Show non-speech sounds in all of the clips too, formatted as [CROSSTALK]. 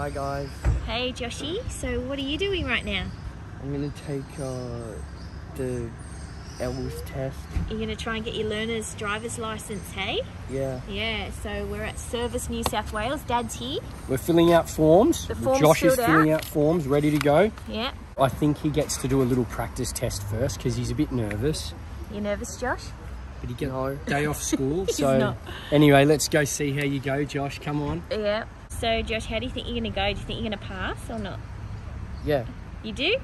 Hi guys. Hey Joshy, so what are you doing right now? I'm gonna take uh, the L's test. You're going to try and get your learner's driver's license, hey? Yeah. Yeah, so we're at Service New South Wales. Dad's here. We're filling out forms. The form's Josh is filling out. out forms, ready to go. Yeah. I think he gets to do a little practice test first because he's a bit nervous. You nervous, Josh? But he get No. day off school. [LAUGHS] so not. anyway, let's go see how you go, Josh. Come on. Yeah. So Josh, how do you think you're going to go? Do you think you're going to pass or not? Yeah. You do?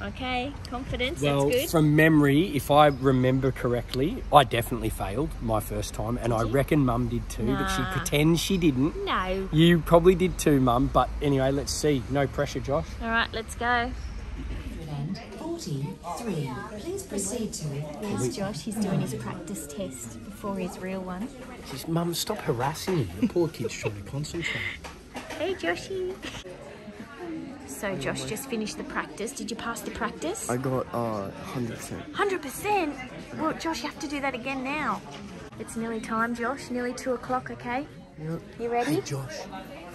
Okay, confidence, Well, that's good. from memory, if I remember correctly, I definitely failed my first time, and I you? reckon Mum did too, but she pretends she didn't. No. You probably did too, Mum. But anyway, let's see. No pressure, Josh. All right, let's go. And 43. Please proceed to There's Josh. He's doing his practice test before his real one. Just, Mum, stop harassing him. The poor kid's trying to concentrate. Hey, Joshy. So Josh just finished the practice. Did you pass the practice? I got uh 100%. 100%. Well, Josh, you have to do that again now. It's nearly time, Josh. Nearly two o'clock, okay? Yep. You ready? Josh,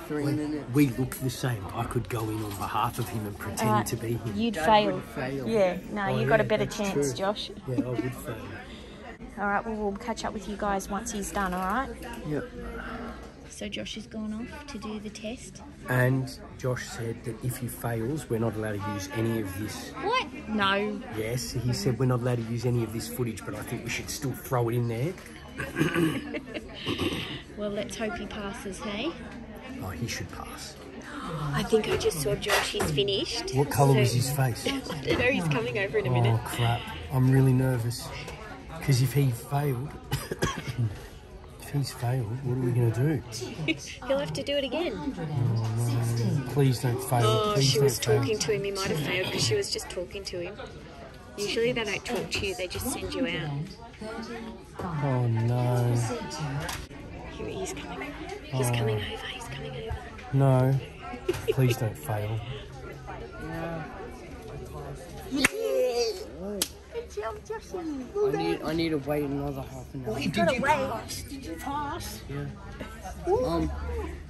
Three minutes. we look the same. I could go in on behalf of him and pretend Alright, to be him. You'd fail. fail. Yeah, no, Oh, you got a better chance, true. Josh. Yeah, I would fail. All right, well, we'll catch up with you guys once he's done, all right? Yep. So Josh has gone off to do the test. And Josh said that if he fails, we're not allowed to use any of this. What? No. Yes, he said we're not allowed to use any of this footage, but I think we should still throw it in there. [COUGHS] Well, let's hope he passes, hey? Oh, he should pass. I think I just saw Josh. He's finished. What colour So- was his face? [LAUGHS] I don't know. He's coming over in a oh, minute. Oh crap! I'm really nervous because if he failed, [COUGHS] if he's failed, what are we going to do? [LAUGHS] He'll have to do it again. Oh, Please don't fail. Oh, Please she was fail. talking to him. He might have failed because she was just talking to him. Usually they don't talk to you, they just send you out. Oh no, Here he is coming. He's oh. coming over. He's coming over. no! Please don't fail. Good. I need I need to wait another half an hour. Did you pass? Did you pass? Um.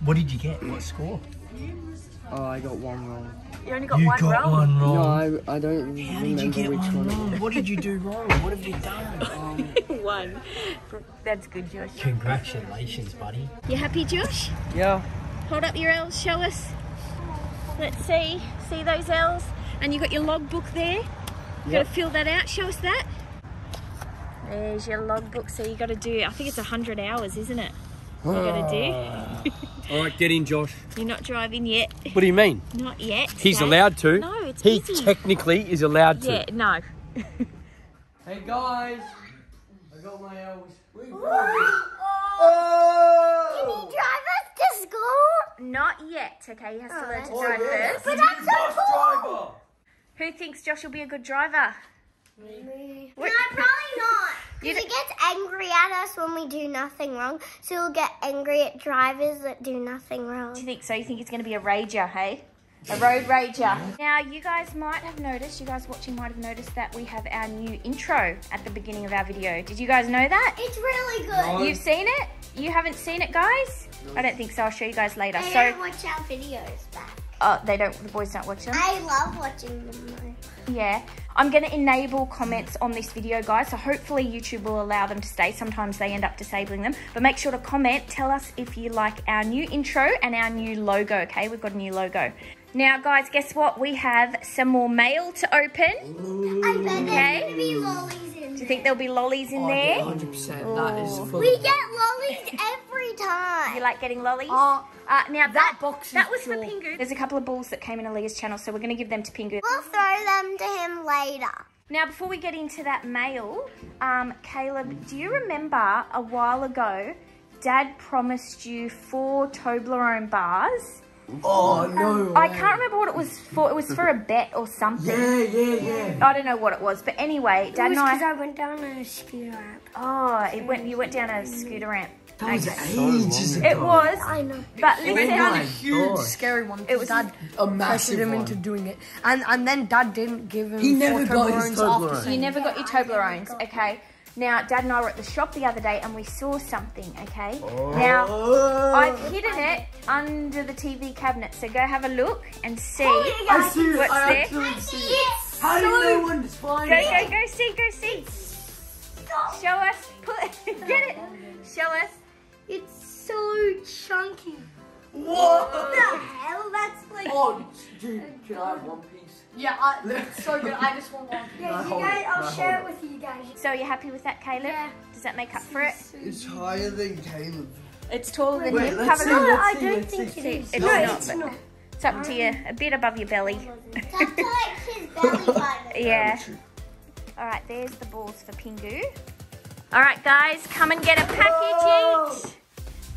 What did you get? What score? Oh, I got one wrong. You only got one roll. wrong. No, I I don't How remember did you get which one one. wrong? What did you do wrong? What have you [LAUGHS] done? Um, [LAUGHS] one. That's good, Josh. Congratulations, buddy. You happy, Josh? Yeah. Hold up your L's, show us. Let's see. See those L's? And you got your logbook there. You got to fill that out. Show us that. There's your logbook. So you got to do. I think it's hundred hours, isn't it? You got to do. Ah. [LAUGHS] All right, get in, Josh. You're not driving yet. What do you mean? Not yet. He's Dad. allowed to. No, it's he busy. technically is allowed to. Yeah, no. Hey guys, I got my L's. Oh. drive us to school? Not yet. Okay, he has to oh, learn to that's- drive first. But that's so cool. Who thinks Josh will be a good driver? Me. No, probably not. You Because he gets angry at us when we do nothing wrong. So he'll get angry at drivers that do nothing wrong. Do you think so? You think it's going to be a rager, hey? A road rager. Now, you guys might have noticed, you guys watching might have noticed that we have our new intro at the beginning of our video. Did you guys know that? It's really good. You've seen it? You haven't seen it, guys? I don't think so. I'll show you guys later. I So, don't watch our videos back. oh, they don't. The boys don't watch them. I love watching them though. Yeah. I'm going to enable comments on this video, guys. So hopefully YouTube will allow them to stay. Sometimes they end up disabling them. But make sure to comment. Tell us if you like our new intro and our new logo, okay? We've got a new logo. Now, guys, guess what? We have some more mail to open. I bet Okay. there's gonna be lollies in Do you think there'll be lollies in oh, there? 100%. That is full. We get lollies every [LAUGHS] time. You like getting lollies? Oh, Uh, now that, box that was for. Pingu. There's a couple of balls that came in Aaliyah's channel, so we're going to give them to Pingu. We'll throw them to him later. Now, before we get into that mail, um, Caleb, do you remember a while ago, Dad promised you four Toblerone bars? Oh no. I can't remember what it was for. It was for a bet or something. Yeah, yeah, yeah. I don't know what it was, but anyway, Dad and I. I went down a scooter ramp. Oh, it went. You went down a scooter ramp. That was ages ago. It was, I know. but Oh listen. my huge God. scary one. It was dad a pressured massive him one. into doing it, and and then dad didn't give him. He four never got his Toblerones after Toblerone. You never got your Toblerones, okay? Now, Dad and I were at the shop the other day and we saw something, okay? Oh. Now, I've hidden it under the TV cabinet, so go have a look and see I see it. what's I there. actually see it. How did no one find Go, it? go, go, see, go, see. Show us, put, [LAUGHS] get it. Show us. It's so chunky. What? What the hell? That's like. Oh, dude, can I have one piece? Yeah, I, it's so good. I just want one. [LAUGHS] Yeah, you hold guys. I'll No, share it with you guys. So you're happy with that, Caleb? Yeah. Does that make up for it? It's higher than Caleb. It's taller than Wait, him. let's see, look. I see, don't think see. it it's no, not, it's not. it's up to you. A bit above your belly. That's [LAUGHS] like his belly [LAUGHS] button. Yeah. All right, there's the balls for Pingu. All right, guys, come and get a package each.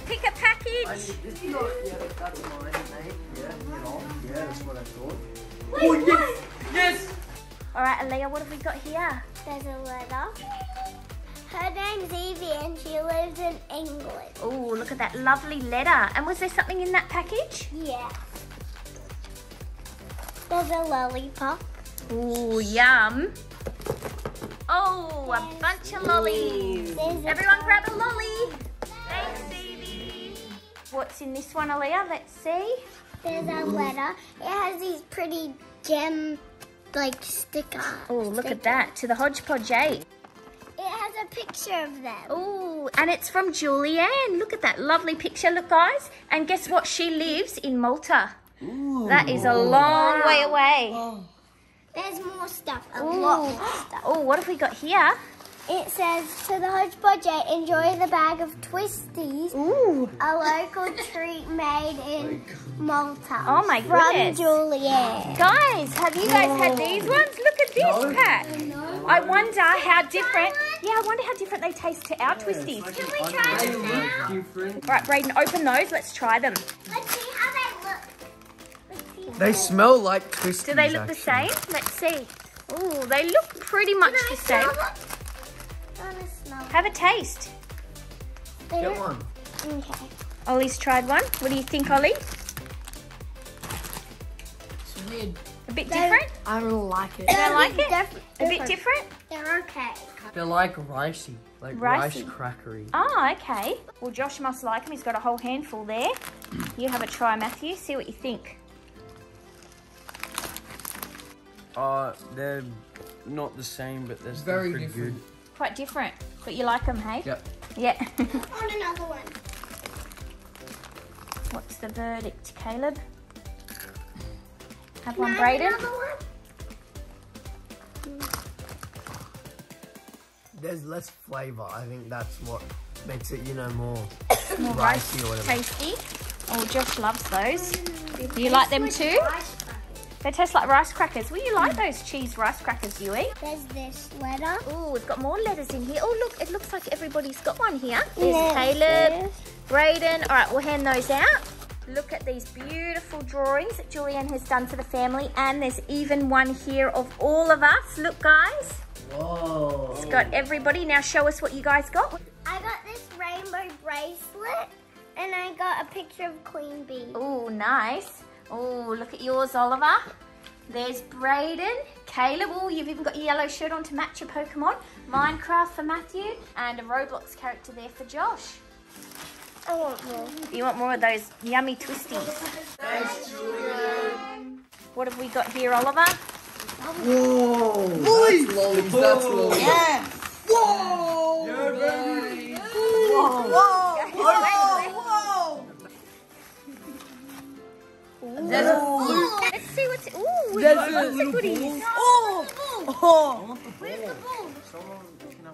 Pick a package. need this. No, yeah, that's mine, mate. Yeah, you know. Yeah, that's what I thought. Wait, Oh, yes. Yes. All right, Aaliyah, what have we got here? There's a letter. Her name's Evie and she lives in England. Oh, look at that lovely letter. And was there something in that package? Yeah. There's a lollipop. Ooh, yum. Oh, a bunch of lollies. There's a Everyone grab a lolly. Thanks, Evie. What's in this one, Aaliyah? Let's see. There's a letter. It has these pretty gem like stickers. Oh, look at that. To the Hodgepodge 8. It has a picture of them. Oh, and it's from Julianne. Look at that lovely picture. Look, guys. And guess what? She lives in Malta. That is a long way away. There's more stuff. A Ooh. lot more stuff. Oh, what have we got here? It says to the Hodgepodge, enjoy the bag of twisties. Ooh. A local treat made in Malta. Oh my From goodness. Juliet. Guys, have you guys had these ones? Look at this pack. I wonder how different. Yeah, I wonder how different they taste to our twisties. Can we try They them look now? different. Right, Braden, open those. Let's try them. Let's see how they look. Let's They smell like twisties. Do they look the same? Let's see. Oh, they look pretty much Can I the same. Have a taste. Get one. Okay. Ollie's tried one. What do you think, Ollie? It's weird. A bit different? I don't really like it. You don't like it? Def- A bit different? They're okay. They're like ricey, like Ricey. rice crackery. Oh, okay. Well, Josh must like them. He's got a whole handful there. [CLEARS THROAT] You have a try, Matthew. See what you think. Uh, they're not the same, but they're still Very pretty different. good. Quite different, but you like them, hey? Yep. Yeah. I want another one. What's the verdict, Caleb? Have Can one, I have Braden. another one? There's less flavour. I think that's what makes it, you know, more More ricey or whatever. tasty. Oh, Josh loves those. Do you like them too? They taste like rice crackers. Will you like those cheese rice crackers, Yui? There's this letter. Oh, we've got more letters in here. Oh, look, it looks like everybody's got one here. There's Yes, Caleb, yes. Braden. All right, we'll hand those out. Look at these beautiful drawings that Julianne has done for the family. And there's even one here of all of us. Look, guys. Whoa. It's got everybody. Now show us what you guys got. I got this rainbow bracelet and I got a picture of Queen Bee. Oh, nice. Oh, look at yours, Oliver. There's Braden, Caleb. Oh, you've even got your yellow shirt on to match your Pokemon. Minecraft for Matthew, and a Roblox character there for Josh. I want more. You want more of those yummy twisties? What have we got here, Oliver? Whoa. That's lollies. That's lollies. Yeah. Whoa. Yeah, baby. We've There's got a lots of little goodies. Oh! oh. Oh. Where's the ball?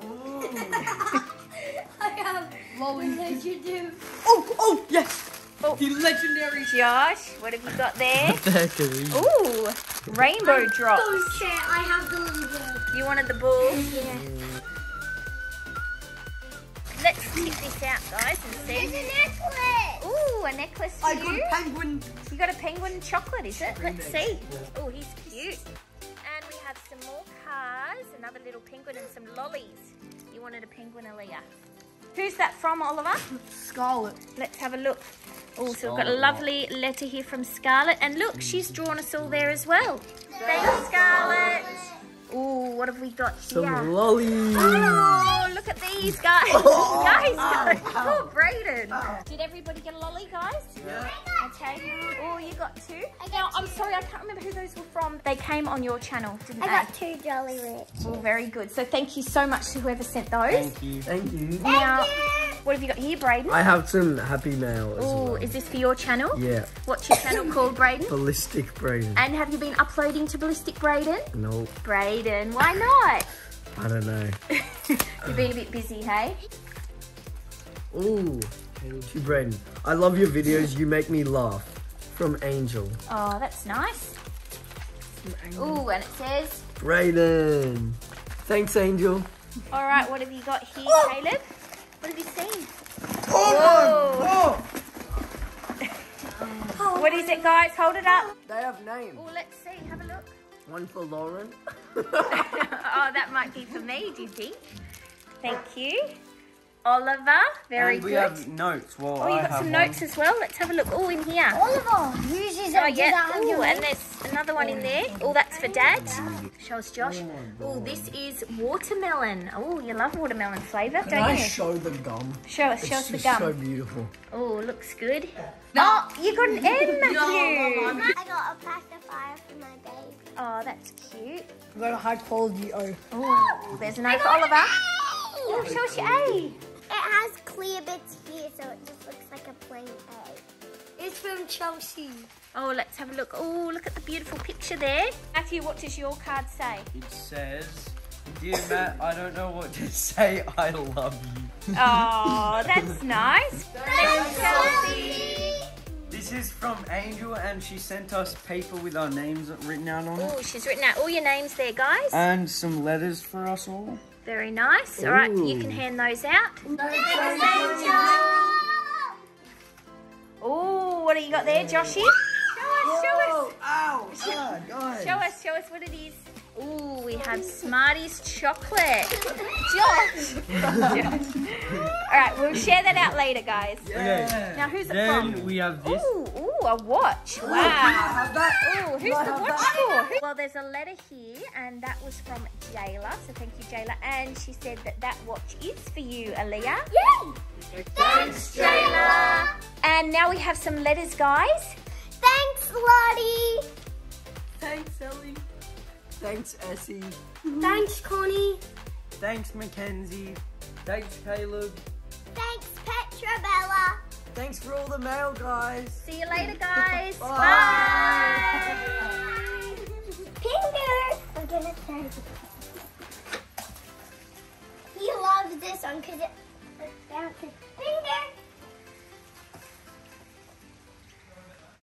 Oh. [LAUGHS] I have lollies. What did you do? Oh. Oh. Yes. Oh. The legendary. Josh, what have you got there? [LAUGHS] What the heck are these? Ooh, rainbow drops. Oh shit, I have the little ball. You wanted the ball? Yeah. Let's check this out, guys, and see. There's see. a necklace. Ooh, a necklace for I got you. a penguin. You got a penguin chocolate, is it? Let's see. Oh, he's cute. And we have some more cars, another little penguin and some lollies. You wanted a penguin, Aaliyah. Who's that from, Oliver? Scarlet. Let's have a look. Oh, so we've got a lovely letter here from Scarlett. And look, she's drawn us all there as well. Thanks, Scarlett. Oh, what have we got here? Some lollies. Oh, look at these guys. Oh. guys, oh, poor Brayden. Oh. Did everybody get a lolly, guys? Yeah. Okay. Oh, you got two? I Now, I'm sorry, I can't remember who those were from. They came on your channel, didn't I they? got two Jolly Ranchers. Oh, very good. So thank you so much to whoever sent those. Thank you. Thank you. Now, what have you got here, Brayden? I have some Happy Mail as Oh, well. is this for your channel? Yeah, What's your channel [LAUGHS] called, Brayden? ballistic brain. And have you been uploading to Ballistic Brayden? No, Brayden, why not? I don't know. [LAUGHS] You've been a bit busy, hey? Ooh, to Braden. I love your videos. You make me laugh. From Angel. Oh, that's nice. Ooh, and it says, Braden. Thanks, Angel. all right, what have you got here, oh! Caleb? What have you seen? Oh, What is it, guys? Hold it up. They have names. Oh, let's see. Have a look. One for Lauren. [LAUGHS] oh, that might be for me, do you think? Thank you. Oliver, very and we good. have notes. Well, oh, you I got have some one. notes as well. Let's have a look. All in here. Oliver, who's is Oh, yeah. Ooh, and there's another one in there. Oh, that's for Dad. Show us, Josh. Oh, this is watermelon. Oh, you love watermelon flavour, Can don't I you? show the gum? Show us, show us It's the just so beautiful. Oh, looks good. Oh, you got an M, [LAUGHS] Matthew. I got a pacifier for my baby. Oh, that's cute. We got a high quality O. Oh, there's an A for Oliver. Oh, show us your A. It has clear bits here, so it just looks like a plain A. It's from Chelsea. Oh, let's have a look. Oh, look at the beautiful picture there. Matthew, what does your card say? It says, "Dear Matt, I don't know what to say. I love you." [LAUGHS] Oh, that's nice. Thanks, Chelsea. This is from Angel, and she sent us paper with our names written out on it, Oh, she's written out all your names there, guys. and some letters for us all. Very nice. All right, you can hand those out. Oh, what do you got there, Joshy? Show us, show us. Ow! Ah, guys. Show us, show us what it is. Ooh, we have Smarties chocolate. [LAUGHS] Josh. Josh. All right, we'll share that out later, guys. Okay. Now, who's it Then from? we have this. Ooh, ooh, a watch. Wow. Ooh, who's the watch for? Well, there's a letter here, and that was from Jayla. So thank you, Jayla. And she said that that watch is for you, Aaliyah. Yay! Thanks, Jayla. And now we have some letters, guys. Thanks, Lottie. Thanks, Ellie. Thanks, Essie. Thanks, Connie. Thanks, Mackenzie. Thanks, Caleb. Thanks, Petra Bella. Thanks for all the mail, guys. See you later, [LAUGHS] guys. Bye. Bye. Finger. I'm gonna say. He loves this one because it.